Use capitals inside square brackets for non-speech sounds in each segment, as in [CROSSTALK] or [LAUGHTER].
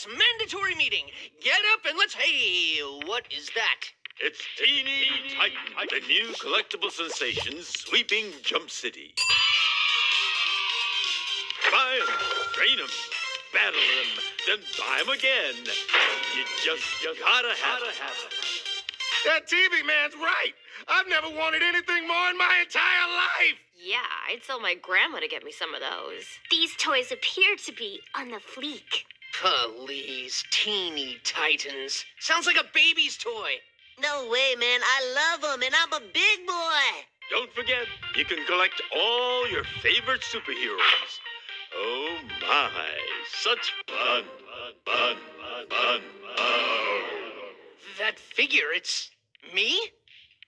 Rise mandatory meeting. Get up and let's. Hey, what is that? It's Teeny Titan, the new collectible sensation sweeping Jump City. Buy 'em, train 'em, battle 'em, then buy 'em again. You just, you gotta have 'em. That TV man's right. I've never wanted anything more in my entire life. Yeah, I'd sell my grandma to get me some of those. These toys appear to be on the fleek. Please, teeny titans. Sounds like a baby's toy. No way, man. I love them, and I'm a big boy. Don't forget, you can collect all your favorite superheroes. Oh my, such fun, fun, fun, fun, fun. That figure, it's me?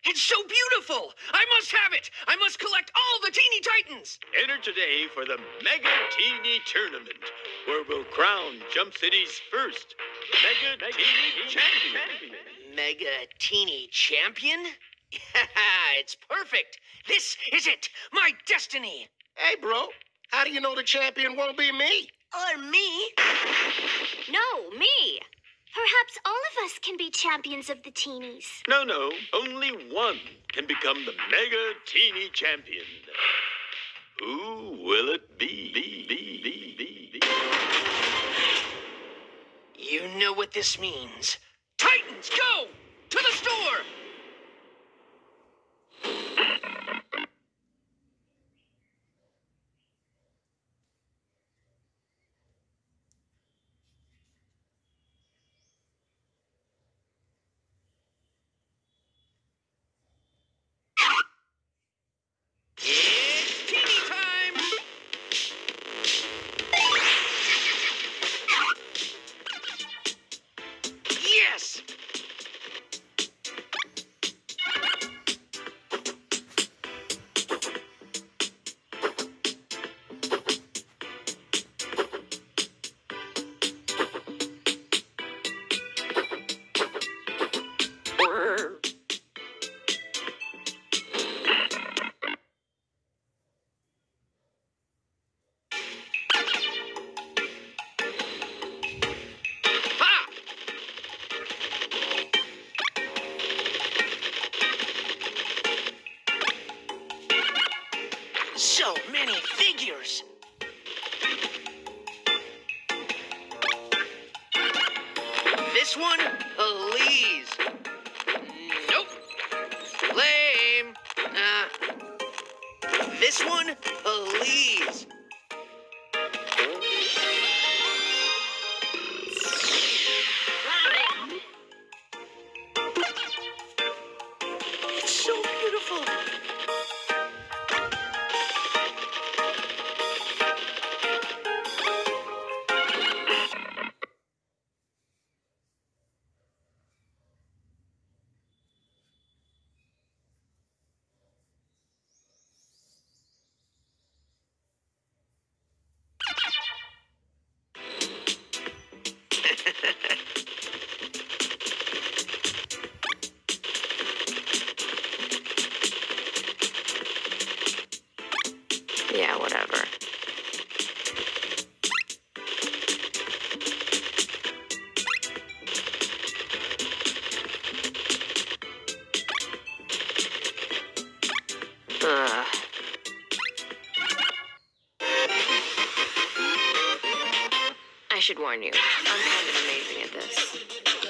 It's so beautiful! I must have it! I must collect all the teeny titans! Enter today for the Mega Teeny Tournament, where we'll crown Jump City's first Mega, Teeny Champion. Mega teeny champion? [LAUGHS] it's perfect! This is it! My destiny! Hey, bro, how do you know the champion won't be me? Or me. No, me. Perhaps all of us can be champions of the teenies. No, no, only one can become the Mega Teeny Champion. Who will it be? be? You know what this means. Titans, go! This one, please. Nope. Lame. Uh, this one, please. [LAUGHS] Yeah, whatever. Should warn you, I'm kind of amazing at this.